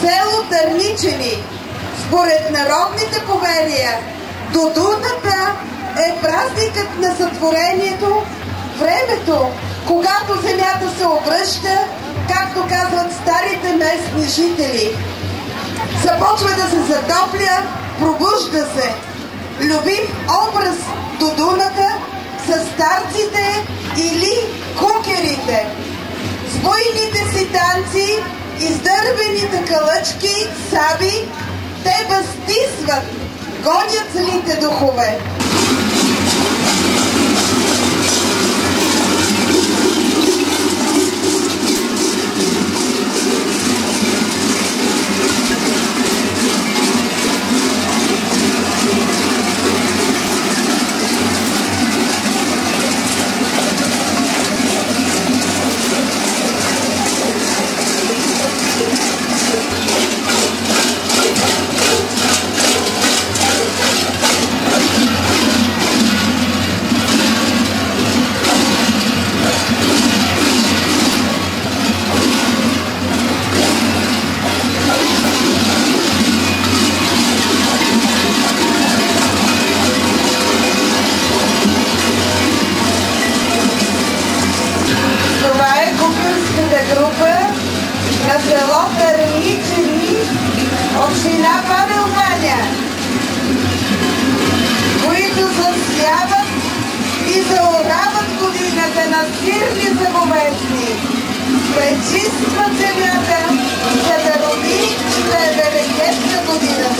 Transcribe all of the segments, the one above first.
село Търничени. Според народните поверия, Дудуната е празникът на сътворението, времето, когато земята се обръща, както казват старите местни жители. Започва да се затопля, пробужда се. Любим образ Дудуната са старците или кукерите. С бойните си танци, издърбените калъчки, саби, те възтисват, гонят злите духове. Община Павел Ваня, които засяват и заорават годината на сирни заповедни. Пречистват земята, за да роди да е берекетна годината.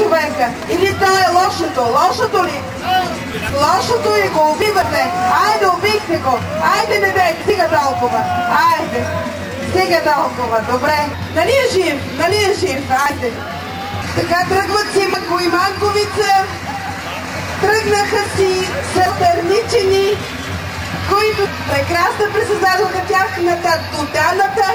човека. Или то е лошото. Лошото ли? Лошото и го убивате. Айде, убихте го. Айде, не бе, стига толкова. Айде. Стига толкова, добре. Нали е жив? Нали е жив? Айде. Така тръгват си Мако и Манковица. Тръгнаха си сатърничени, които прекрасно пресъздадоха тяхната доданата